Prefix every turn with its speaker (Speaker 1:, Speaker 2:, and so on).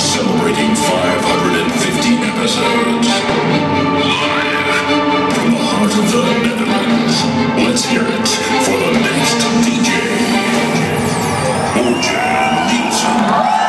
Speaker 1: celebrating 550 episodes. Live from the heart of the Netherlands, let's hear it for the next DJ, Orjan Nielsen.